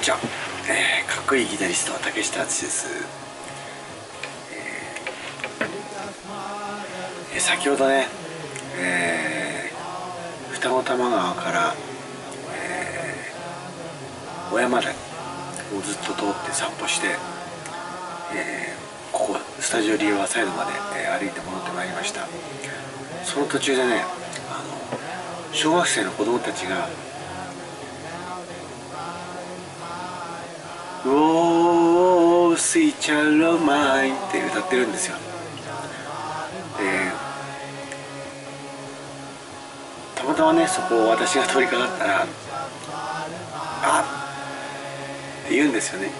ちは、えー、かっこいいギタリスト竹下敦です、えー、先ほどね、えー、双子玉川から、えー、小山台をずっと通って散歩して、えー、ここスタジオリーバーサイドまで、えー、歩いて戻ってまいりました。その途中でねあの小学生の子供たちが「おースイちゃんロマイン」って歌ってるんですよ。でたまたまねそこを私が通りかかったら「あっ」って言うんですよね。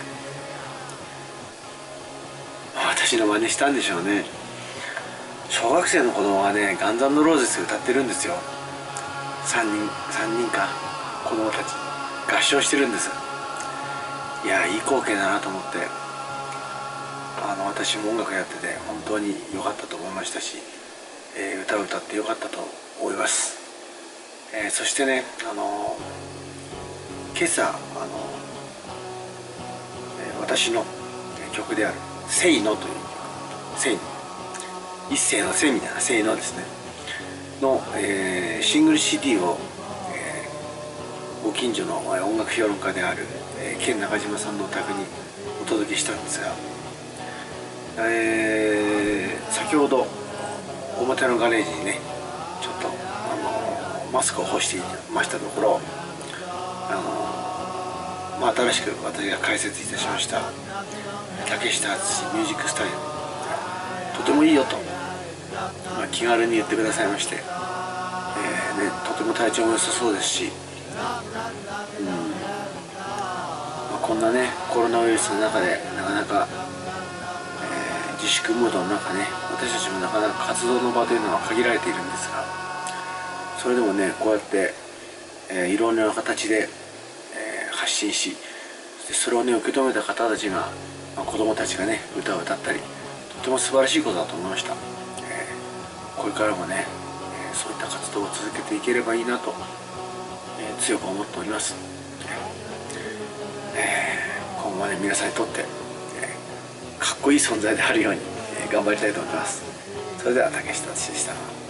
私の真似したんでしょうね。小学生の子供がねガンザンドローゼス歌ってるんですよ。3人3人か子供たち。合唱してるんです。いやいい光景だなと思って。あの私も音楽やってて本当に良かったと思いましたし、えー、歌を歌って良かったと思います、えー、そしてねあの今朝あの、え、私の曲である「せいの」という曲「せいの」一世のせいみたいな「せいの」ですね。の、えー、シングル CD を、ご近所の音楽評論家である、え、県中島さんのお宅にお届けしたんですが、えー、先ほど表のガレージにねちょっとあのマスクを干していましたところあの、まあ、新しく私が解説いたしました竹下敦ミュージックスタイルとてもいいよと、まあ、気軽に言ってくださいまして、えーね、とても体調も良さそうですし、まあ、こんなねコロナウイルスの中でなかなか、えー、自粛ムードの中ね私たちもなかなか活動の場というのは限られているんですがそれでもねこうやって、えー、いろんな形で、えー、発信しそれをね受け止めた方たちがまあ、子供たちがね歌を歌ったりとても素晴らしいことだと思いました、えー、これからもね、えー、そういった活動を続けていければいいなと、えー、強く思っております、え今後もね皆さんにとって、えかっこいい存在であるように、え頑張りたいと思います。それでは竹下敦でした。